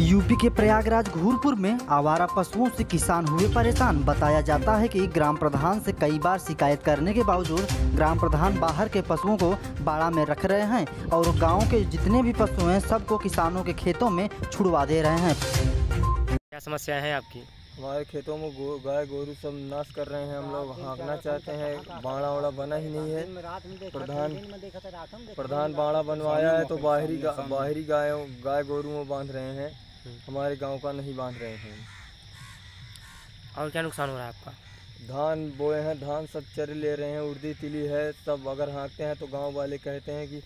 UP के प्रयागराज घूरपुर में आवारा पशुओं से किसान हुए परेशान। बताया जाता है कि ग्राम प्रधान से कई बार शिकायत करने के बावजूद ग्राम प्रधान बाहर के पशुओं को बाड़ा में रख रहे हैं और गाँव के जितने भी पशु हैं, सबको किसानों के खेतों में छुड़वा दे रहे हैं। क्या समस्या है आपकी? हमारे खेतों में गो, गाय गोरू सब नाश कर रहे हैं हम लोग। हाँकना चाहते हैं बाड़ा वाड़ा बना ही नहीं है। प्रधान प्रधान बाड़ा बनवाया है तो बाहरी गा, बाहरी गायों गाय गोरुओं बाँध रहे हैं। हमारे गाँव का नहीं बाँध रहे हैं। और क्या नुकसान हो रहा है आपका? धान बोए हैं धान सब चर ले रहे हैं उर्दी तिली है सब अगर हाँकते हैं तो गाँव वाले कहते हैं कि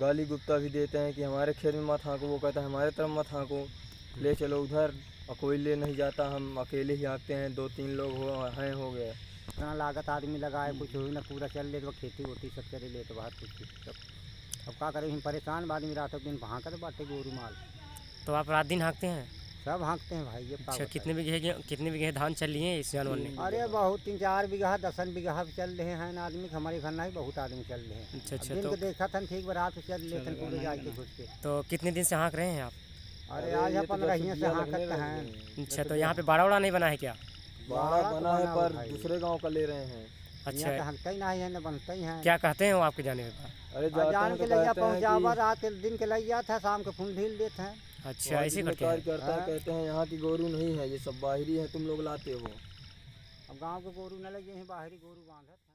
गाली गुप्ता भी देते हैं कि हमारे खेत में मत हाँको वो कहता है हमारे तरफ़ मत हाँको। ले चलो उधर और कोई ले नहीं जाता हम अकेले ही हाँकते हैं दो तीन लोग हो हैं हो गए इतना लागत आदमी लगाए कुछ हुई ना पूरा चल ले तो खेती होती सब चले ले तो बाहर कुछ सब। अब क्या करें हम परेशान आदमी रात दिन हाँ कर बाटे गोरू माल। तो आप रात दिन हाँकते हैं? सब हाँकते हैं भाई ये अच्छा। कितने बीघे कितने बीघे धान चल लिए हैं इस जानवर ने? अरे बहुत तीन चार बीघा दसन बीघा चल रहे हैं आदमी हमारे घर ना ही बहुत आदमी चल रहे हैं। अच्छा अच्छा तो देखा था ठीक बा रात चल ले थे पूरे जाके घुस के। तो कितने दिन से हाँक रहे हैं आप? अरे आज ये तो अपन से हाँ करते हैं। हैं। अच्छा तो यहाँ पे बाड़ा वाड़ा नहीं बना है क्या? बाड़ा तो बना है पर दूसरे गाँव का ले रहे हैं। अच्छा। अच्छा हँसते ही नहीं है ना बनते ही हैं। क्या कहते हैं वो आपके जाने के बाद? अरे जान के तो लैया पहुँचावा रात के दिन के लैया था शाम के फूल ढील देते हैं। अच्छा ऐसे करते हैं। करता है हाँ। कहते हैं यहाँ की गोरू नहीं है ये सब बाहरी है तुम लोग लाते हो। अब गाँव के गोरू न लगे हैं बाहरी गोरू बांधत हैं।